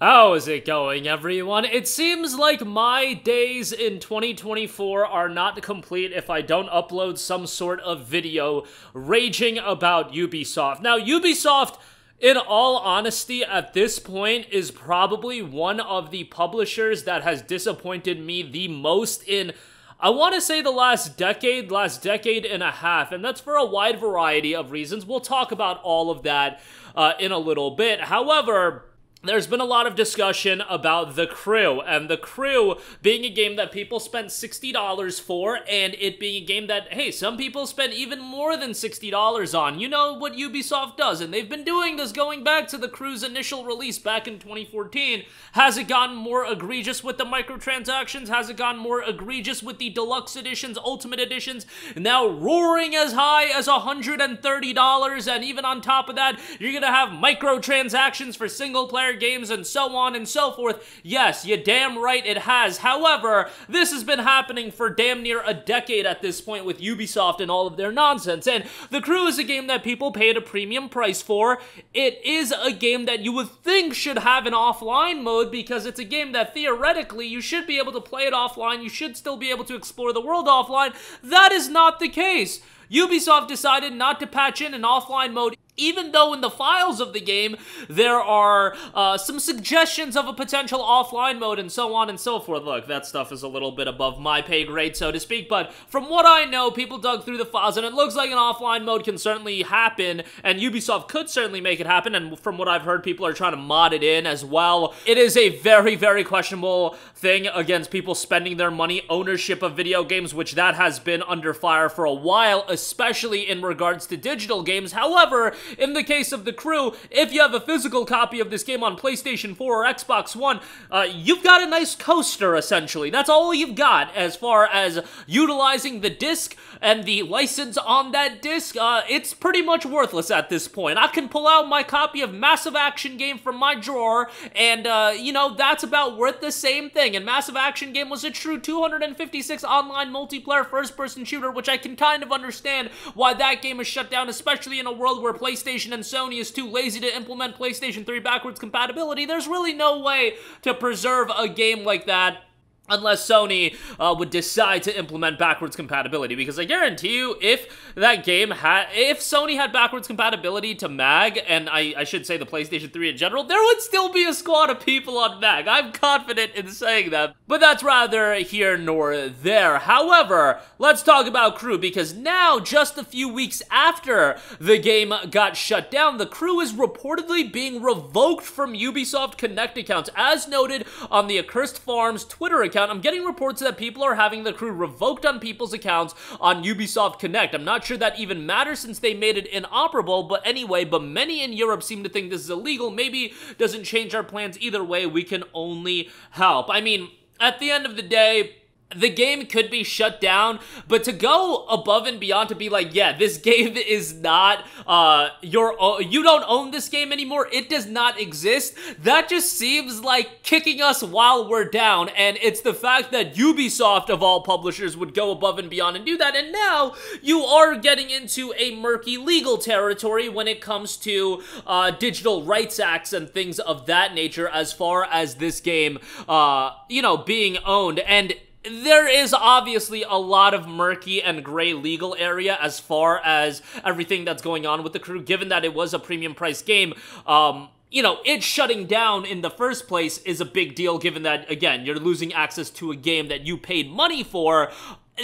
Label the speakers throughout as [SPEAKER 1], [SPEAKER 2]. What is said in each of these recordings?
[SPEAKER 1] How is it going, everyone? It seems like my days in 2024 are not complete if I don't upload some sort of video raging about Ubisoft. Now, Ubisoft, in all honesty, at this point, is probably one of the publishers that has disappointed me the most in I want to say the last decade, last decade and a half, and that's for a wide variety of reasons. We'll talk about all of that uh, in a little bit. However, there's been a lot of discussion about The Crew, and The Crew being a game that people spent $60 for, and it being a game that, hey, some people spend even more than $60 on. You know what Ubisoft does, and they've been doing this going back to The Crew's initial release back in 2014. Has it gotten more egregious with the microtransactions? Has it gotten more egregious with the deluxe editions, ultimate editions? Now roaring as high as $130, and even on top of that, you're gonna have microtransactions for single player games and so on and so forth. Yes, you damn right it has. However, this has been happening for damn near a decade at this point with Ubisoft and all of their nonsense. And The Crew is a game that people paid a premium price for. It is a game that you would think should have an offline mode because it's a game that theoretically you should be able to play it offline. You should still be able to explore the world offline. That is not the case. Ubisoft decided not to patch in an offline mode even though in the files of the game there are uh, some suggestions of a potential offline mode and so on and so forth. Look, that stuff is a little bit above my pay grade, so to speak, but from what I know, people dug through the files and it looks like an offline mode can certainly happen, and Ubisoft could certainly make it happen, and from what I've heard, people are trying to mod it in as well. It is a very, very questionable thing against people spending their money, ownership of video games, which that has been under fire for a while, especially in regards to digital games. However, in the case of The Crew, if you have a physical copy of this game on PlayStation 4 or Xbox One, uh, you've got a nice coaster, essentially. That's all you've got as far as utilizing the disc and the license on that disc. Uh, it's pretty much worthless at this point. I can pull out my copy of Massive Action Game from my drawer, and, uh, you know, that's about worth the same thing. And Massive Action Game was a true 256 online multiplayer first-person shooter, which I can kind of understand why that game is shut down, especially in a world where PlayStation PlayStation and Sony is too lazy to implement PlayStation 3 backwards compatibility, there's really no way to preserve a game like that unless Sony uh, would decide to implement backwards compatibility because I guarantee you if that game had if Sony had backwards compatibility to MAG and I, I should say the PlayStation 3 in general there would still be a squad of people on MAG. I'm confident in saying that. But that's rather here nor there. However let's talk about crew because now just a few weeks after the game got shut down the crew is reportedly being revoked from Ubisoft Connect accounts as noted on the Accursed Farms Twitter account account, I'm getting reports that people are having the crew revoked on people's accounts on Ubisoft Connect. I'm not sure that even matters since they made it inoperable, but anyway, but many in Europe seem to think this is illegal. Maybe doesn't change our plans either way. We can only help. I mean, at the end of the day, the game could be shut down, but to go above and beyond to be like, yeah, this game is not, uh, your, you don't own this game anymore, it does not exist, that just seems like kicking us while we're down, and it's the fact that Ubisoft, of all publishers, would go above and beyond and do that, and now you are getting into a murky legal territory when it comes to, uh, digital rights acts and things of that nature as far as this game, uh, you know, being owned, and there is obviously a lot of murky and gray legal area as far as everything that's going on with the crew, given that it was a premium price game. Um, you know, it shutting down in the first place is a big deal given that, again, you're losing access to a game that you paid money for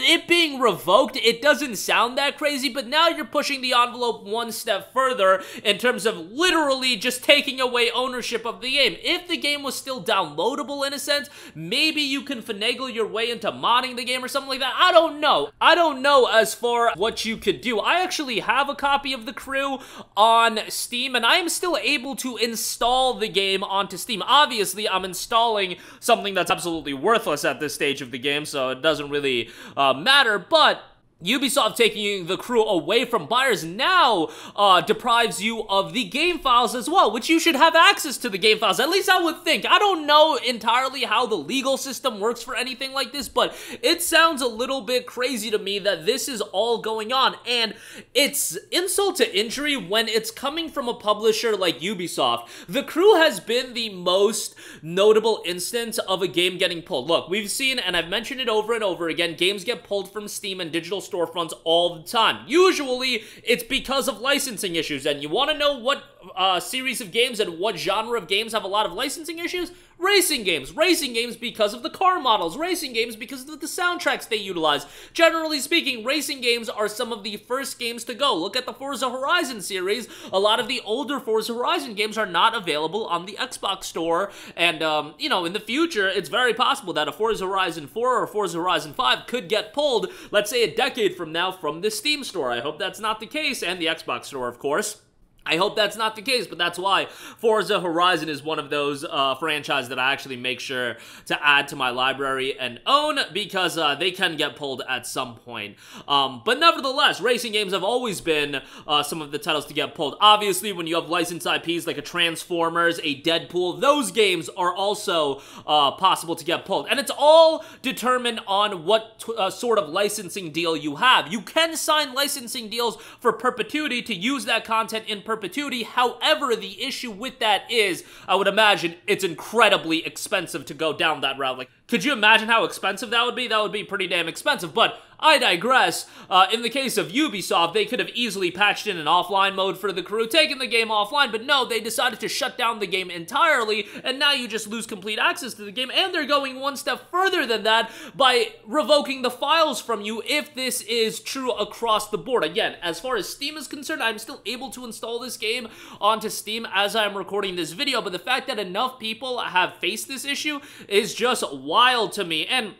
[SPEAKER 1] it being revoked, it doesn't sound that crazy, but now you're pushing the envelope one step further in terms of literally just taking away ownership of the game. If the game was still downloadable in a sense, maybe you can finagle your way into modding the game or something like that. I don't know. I don't know as far what you could do. I actually have a copy of The Crew on Steam, and I am still able to install the game onto Steam. Obviously, I'm installing something that's absolutely worthless at this stage of the game, so it doesn't really uh, Uh, matter, but Ubisoft taking the crew away from buyers now uh, deprives you of the game files as well, which you should have access to the game files. At least I would think. I don't know entirely how the legal system works for anything like this, but it sounds a little bit crazy to me that this is all going on. And it's insult to injury when it's coming from a publisher like Ubisoft. The crew has been the most notable instance of a game getting pulled. Look, we've seen, and I've mentioned it over and over again, games get pulled from Steam and digital storefronts all the time. Usually, it's because of licensing issues, and you want to know what uh, series of games and what genre of games have a lot of licensing issues? Racing games. Racing games because of the car models. Racing games because of the soundtracks they utilize. Generally speaking, racing games are some of the first games to go. Look at the Forza Horizon series. A lot of the older Forza Horizon games are not available on the Xbox store, and, um, you know, in the future, it's very possible that a Forza Horizon 4 or Forza Horizon 5 could get pulled, let's say a decade from now, from the Steam store. I hope that's not the case, and the Xbox store, of course. I hope that's not the case, but that's why Forza Horizon is one of those uh, franchises that I actually make sure to add to my library and own because uh, they can get pulled at some point. Um, but nevertheless, racing games have always been uh, some of the titles to get pulled. Obviously, when you have licensed IPs like a Transformers, a Deadpool, those games are also uh, possible to get pulled. And it's all determined on what uh, sort of licensing deal you have. You can sign licensing deals for perpetuity to use that content in perpetuity perpetuity. However, the issue with that is, I would imagine it's incredibly expensive to go down that route. Like, could you imagine how expensive that would be? That would be pretty damn expensive, but I digress. Uh, in the case of Ubisoft, they could have easily patched in an offline mode for the crew, taken the game offline, but no, they decided to shut down the game entirely, and now you just lose complete access to the game, and they're going one step further than that by revoking the files from you if this is true across the board. Again, as far as Steam is concerned, I'm still able to install this game onto Steam as I'm recording this video, but the fact that enough people have faced this issue is just wild to me, and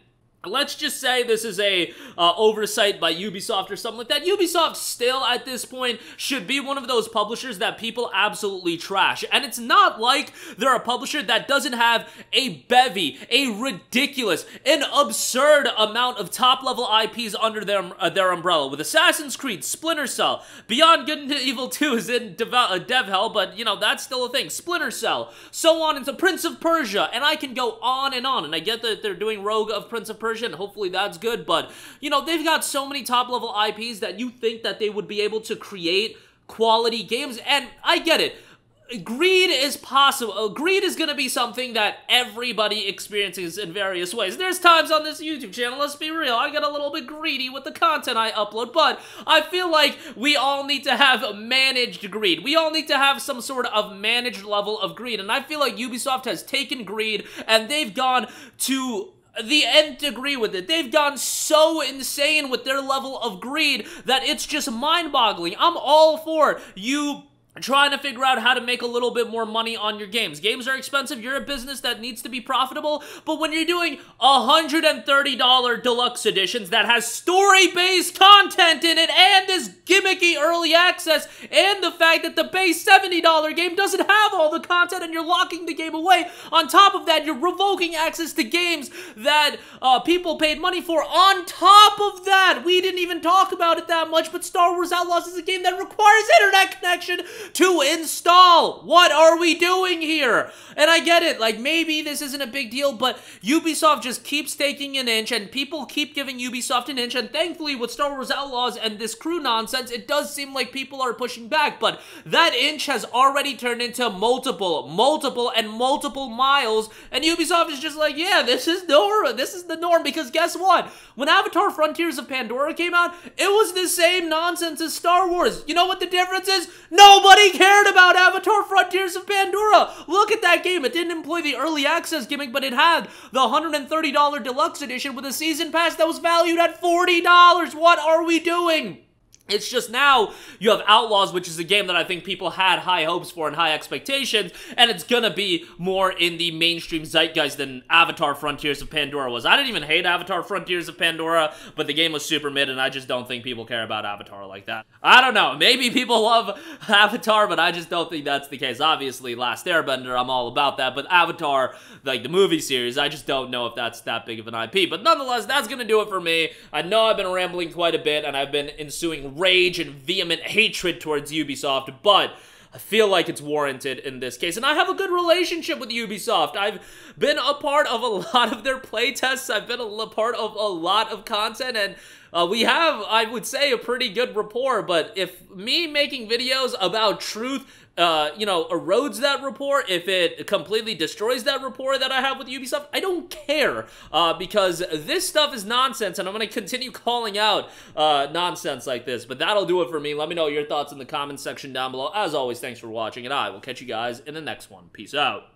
[SPEAKER 1] Let's just say this is a uh, oversight by Ubisoft or something like that. Ubisoft still, at this point, should be one of those publishers that people absolutely trash. And it's not like they're a publisher that doesn't have a bevy, a ridiculous, an absurd amount of top-level IPs under their, uh, their umbrella. With Assassin's Creed, Splinter Cell, Beyond Good and Evil 2 is in dev, uh, dev hell, but, you know, that's still a thing. Splinter Cell, so on into Prince of Persia, and I can go on and on. And I get that they're doing Rogue of Prince of Persia, version. Hopefully that's good. But, you know, they've got so many top level IPs that you think that they would be able to create quality games. And I get it greed is possible. Uh, greed is going to be something that everybody experiences in various ways. There's times on this YouTube channel, let's be real, I get a little bit greedy with the content I upload, but I feel like we all need to have managed greed. We all need to have some sort of managed level of greed, and I feel like Ubisoft has taken greed and they've gone to the nth degree with it. They've gone so insane with their level of greed that it's just mind-boggling. I'm all for you trying to figure out how to make a little bit more money on your games. Games are expensive. You're a business that needs to be profitable. But when you're doing $130 deluxe editions that has story-based content in it and is gimmicky early access and the fact that the base $70 game doesn't have all the content and you're locking the game away, on top of that, you're revoking access to games that uh, people paid money for. On top of that, we didn't even talk about it that much, but Star Wars Outlaws is a game that requires internet connection to install. What are we doing here? And I get it, like maybe this isn't a big deal, but Ubisoft just keeps taking an inch and people keep giving Ubisoft an inch. And thankfully, with Star Wars Outlaws and this crew nonsense, it does seem like people are pushing back. But that inch has already turned into multiple, multiple, and multiple miles. And Ubisoft is just like, yeah, this is norm. This is the norm. Because guess what? When Avatar Frontiers of Pandora came out, it was the same nonsense as Star Wars. You know what the difference is? Nobody Nobody cared about Avatar Frontiers of Pandora. Look at that game. It didn't employ the early access gimmick, but it had the $130 deluxe edition with a season pass that was valued at $40. What are we doing? It's just now you have Outlaws, which is a game that I think people had high hopes for and high expectations, and it's gonna be more in the mainstream zeitgeist than Avatar Frontiers of Pandora was. I didn't even hate Avatar Frontiers of Pandora, but the game was super mid, and I just don't think people care about Avatar like that. I don't know. Maybe people love Avatar, but I just don't think that's the case. Obviously, Last Airbender, I'm all about that, but Avatar, like the movie series, I just don't know if that's that big of an IP. But nonetheless, that's gonna do it for me. I know I've been rambling quite a bit, and I've been ensuing rage and vehement hatred towards Ubisoft, but I feel like it's warranted in this case. And I have a good relationship with Ubisoft. I've been a part of a lot of their playtests. I've been a part of a lot of content, and uh, we have, I would say, a pretty good rapport. But if me making videos about truth uh, you know, erodes that rapport, if it completely destroys that rapport that I have with Ubisoft, I don't care, uh, because this stuff is nonsense, and I'm going to continue calling out uh, nonsense like this, but that'll do it for me. Let me know your thoughts in the comments section down below. As always, thanks for watching, and I will catch you guys in the next one. Peace out.